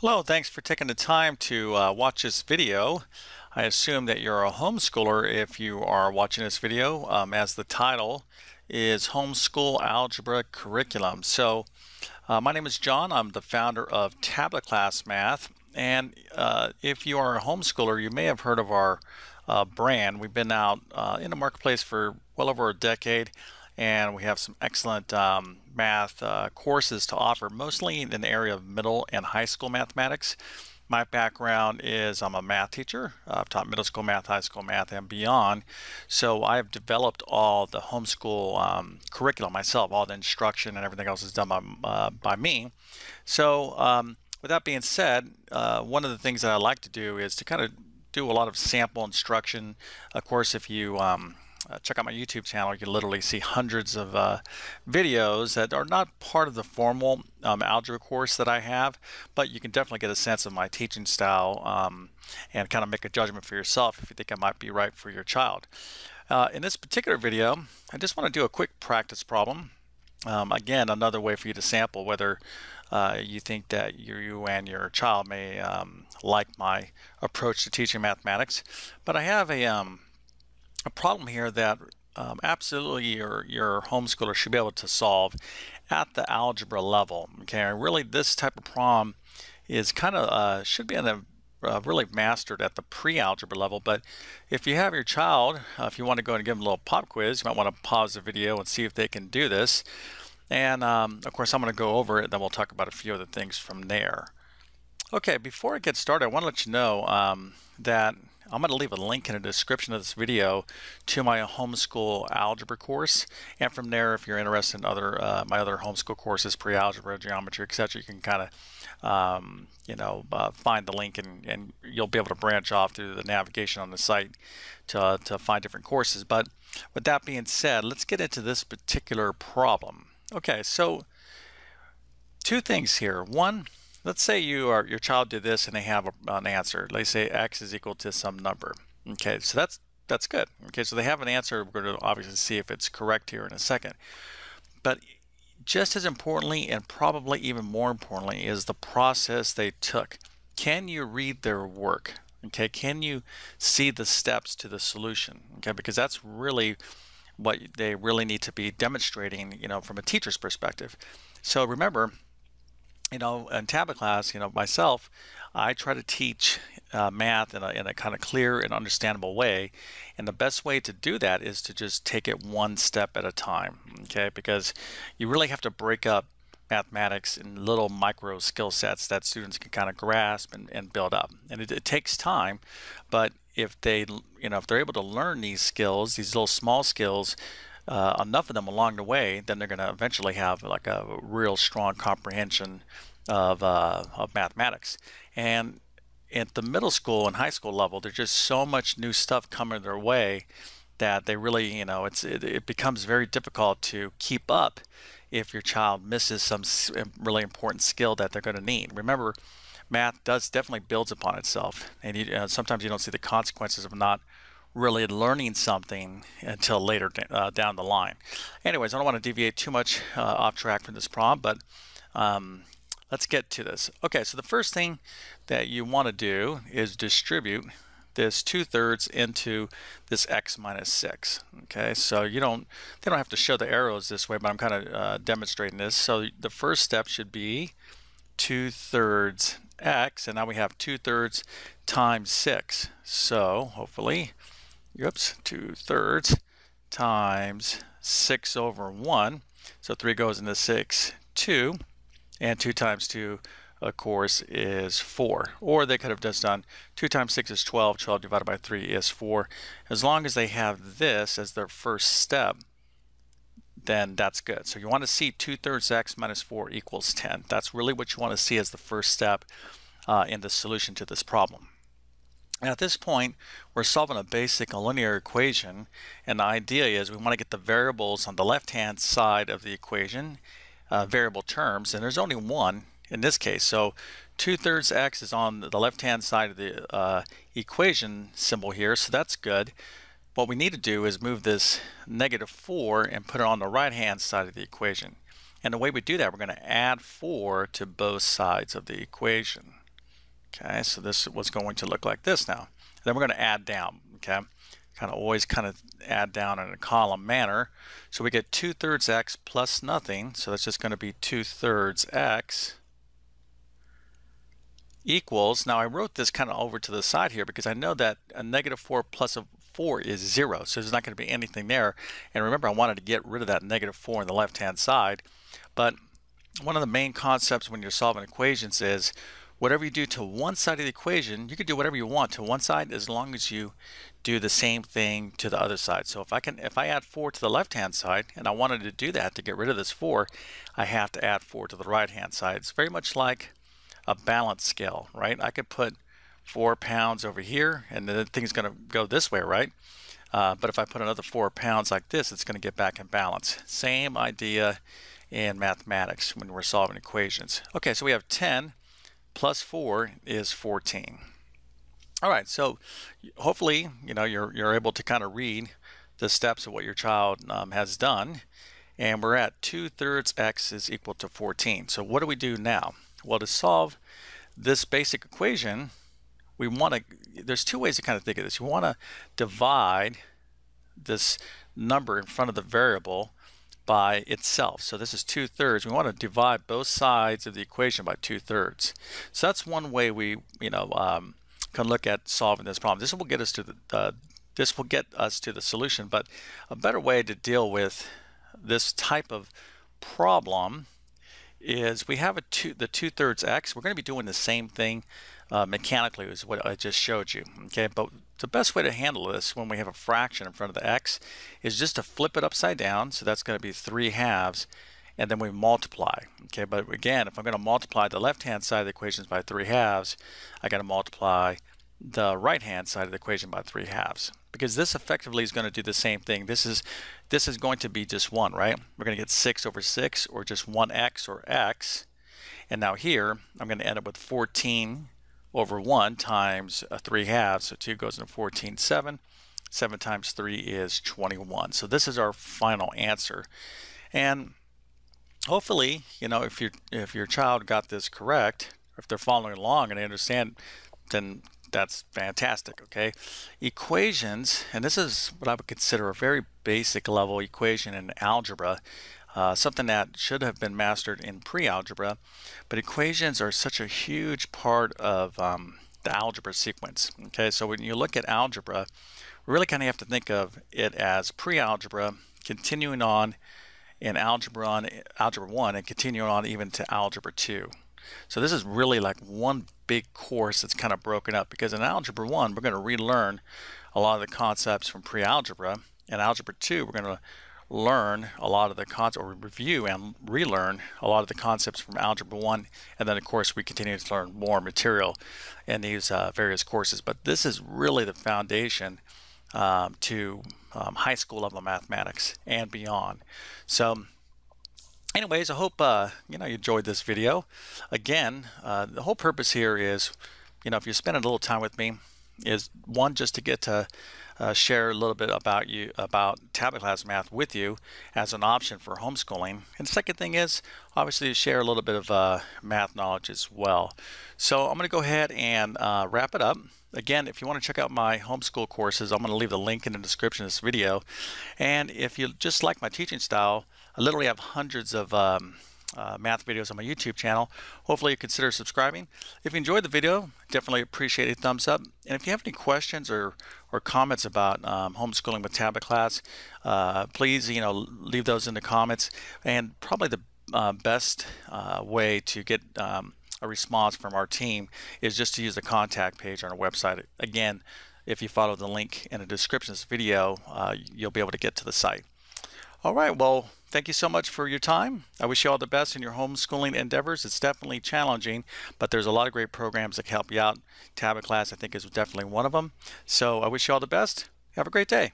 Hello, thanks for taking the time to uh, watch this video. I assume that you're a homeschooler if you are watching this video, um, as the title is Homeschool Algebra Curriculum. So, uh, my name is John. I'm the founder of Tablet Class Math. And uh, if you are a homeschooler, you may have heard of our uh, brand. We've been out uh, in the marketplace for well over a decade and we have some excellent um, math uh, courses to offer, mostly in the area of middle and high school mathematics. My background is I'm a math teacher. I've taught middle school math, high school math, and beyond. So I've developed all the homeschool um, curriculum myself. All the instruction and everything else is done by, uh, by me. So um, with that being said, uh, one of the things that I like to do is to kind of do a lot of sample instruction. Of course, if you um, uh, check out my YouTube channel, you can literally see hundreds of uh, videos that are not part of the formal um, algebra course that I have, but you can definitely get a sense of my teaching style um, and kind of make a judgment for yourself if you think I might be right for your child. Uh, in this particular video, I just want to do a quick practice problem. Um, again, another way for you to sample whether uh, you think that you, you and your child may um, like my approach to teaching mathematics. But I have a um, a problem here that um, absolutely your, your homeschooler should be able to solve at the algebra level. Okay, really this type of problem is kind of uh, should be in a uh, really mastered at the pre-algebra level but if you have your child uh, if you want to go and give them a little pop quiz you might want to pause the video and see if they can do this and um, of course I'm going to go over it then we'll talk about a few other things from there okay before I get started I want to let you know um, that I'm going to leave a link in the description of this video to my homeschool algebra course. And from there, if you're interested in other uh, my other homeschool courses, pre-algebra, geometry, etc., you can kind of um, you know uh, find the link and, and you'll be able to branch off through the navigation on the site to, uh, to find different courses. But with that being said, let's get into this particular problem. Okay, so two things here. One, Let's say you are your child did this and they have an answer. Let's say x is equal to some number. Okay, so that's that's good. Okay, so they have an answer. We're going to obviously see if it's correct here in a second. But just as importantly, and probably even more importantly, is the process they took. Can you read their work? Okay, can you see the steps to the solution? Okay, because that's really what they really need to be demonstrating, you know, from a teacher's perspective. So remember, you know, in tablet class, you know, myself, I try to teach uh, math in a, in a kind of clear and understandable way. And the best way to do that is to just take it one step at a time, okay? Because you really have to break up mathematics in little micro skill sets that students can kind of grasp and, and build up. And it, it takes time, but if they, you know, if they're able to learn these skills, these little small skills, uh, enough of them along the way, then they're going to eventually have like a real strong comprehension of, uh, of mathematics. And at the middle school and high school level, there's just so much new stuff coming their way that they really, you know, it's it, it becomes very difficult to keep up if your child misses some really important skill that they're going to need. Remember, math does definitely builds upon itself, and you, uh, sometimes you don't see the consequences of not really learning something until later uh, down the line. Anyways, I don't want to deviate too much uh, off track from this problem, but um, let's get to this. Okay, so the first thing that you want to do is distribute this two-thirds into this x minus 6. Okay, so you don't, they don't have to show the arrows this way, but I'm kind of uh, demonstrating this. So the first step should be two-thirds x, and now we have two-thirds times 6. So hopefully oops, 2 thirds times 6 over 1. So 3 goes into 6, 2. And 2 times 2, of course, is 4. Or they could have just done 2 times 6 is 12. 12 divided by 3 is 4. As long as they have this as their first step, then that's good. So you want to see 2 thirds x minus 4 equals 10. That's really what you want to see as the first step uh, in the solution to this problem. At this point, we're solving a basic linear equation, and the idea is we want to get the variables on the left-hand side of the equation, uh, variable terms, and there's only one in this case. So 2 thirds x is on the left-hand side of the uh, equation symbol here, so that's good. What we need to do is move this negative 4 and put it on the right-hand side of the equation. And the way we do that, we're going to add 4 to both sides of the equation. Okay, so this was going to look like this now. Then we're going to add down, okay? Kind of always kind of add down in a column manner. So we get 2 thirds x plus nothing, so that's just going to be 2 thirds x equals, now I wrote this kind of over to the side here because I know that a negative 4 plus a 4 is 0, so there's not going to be anything there. And remember, I wanted to get rid of that negative 4 on the left-hand side. But one of the main concepts when you're solving equations is whatever you do to one side of the equation, you can do whatever you want to one side as long as you do the same thing to the other side. So if I can, if I add 4 to the left-hand side, and I wanted to do that to get rid of this 4, I have to add 4 to the right-hand side. It's very much like a balance scale, right? I could put four pounds over here and the thing's going to go this way, right? Uh, but if I put another four pounds like this, it's going to get back in balance. Same idea in mathematics when we're solving equations. Okay, so we have 10 plus 4 is 14. All right, so hopefully, you know, you're, you're able to kind of read the steps of what your child um, has done. And we're at 2 thirds x is equal to 14. So what do we do now? Well, to solve this basic equation, we want to, there's two ways to kind of think of this. You want to divide this number in front of the variable by itself. So this is 2 thirds. We want to divide both sides of the equation by 2 thirds. So that's one way we, you know, um, can look at solving this problem. This will get us to the, uh, this will get us to the solution, but a better way to deal with this type of problem is we have a two, the two-thirds x. We're going to be doing the same thing uh, mechanically is what I just showed you. Okay, but the best way to handle this when we have a fraction in front of the x is just to flip it upside down. So that's going to be 3 halves and then we multiply. Okay, but again, if I'm going to multiply the left-hand side of the equations by 3 halves, I got to multiply the right-hand side of the equation by 3 halves because this effectively is going to do the same thing. This is this is going to be just 1, right? We're going to get 6 over 6 or just 1x or x. And now here, I'm going to end up with 14 over 1 times uh, 3 halves. So 2 goes into 14, 7. 7 times 3 is 21. So this is our final answer. And hopefully, you know, if your if your child got this correct, if they're following along and they understand, then that's fantastic, okay? Equations, and this is what I would consider a very basic level equation in algebra, uh, something that should have been mastered in pre-algebra, but equations are such a huge part of um, the algebra sequence, okay? So when you look at algebra, we really kind of have to think of it as pre-algebra, continuing on in algebra, on, algebra 1, and continuing on even to algebra 2. So this is really like one big course that's kind of broken up because in Algebra 1 we're going to relearn a lot of the concepts from pre-algebra. and Algebra 2 we're going to learn a lot of the concepts or review and relearn a lot of the concepts from Algebra 1 and then of course we continue to learn more material in these uh, various courses. But this is really the foundation um, to um, high school level mathematics and beyond. So anyways, I hope uh, you know you enjoyed this video. Again, uh, the whole purpose here is, you know, if you're spending a little time with me, is one just to get to uh, share a little bit about you about tablet class math with you as an option for homeschooling. And the second thing is obviously to share a little bit of uh, math knowledge as well. So I'm going to go ahead and uh, wrap it up. Again, if you want to check out my homeschool courses, I'm going to leave the link in the description of this video. And if you just like my teaching style, I literally have hundreds of um, uh, math videos on my YouTube channel. Hopefully you consider subscribing. If you enjoyed the video, definitely appreciate a thumbs up. And if you have any questions or, or comments about um, homeschooling with tablet class, uh, please you know leave those in the comments. And probably the uh, best uh, way to get um, a response from our team is just to use the contact page on our website. Again, if you follow the link in the description of this video, uh, you'll be able to get to the site. All right, well, thank you so much for your time. I wish you all the best in your homeschooling endeavors. It's definitely challenging, but there's a lot of great programs that can help you out. Tablet Class, I think, is definitely one of them. So I wish you all the best. Have a great day.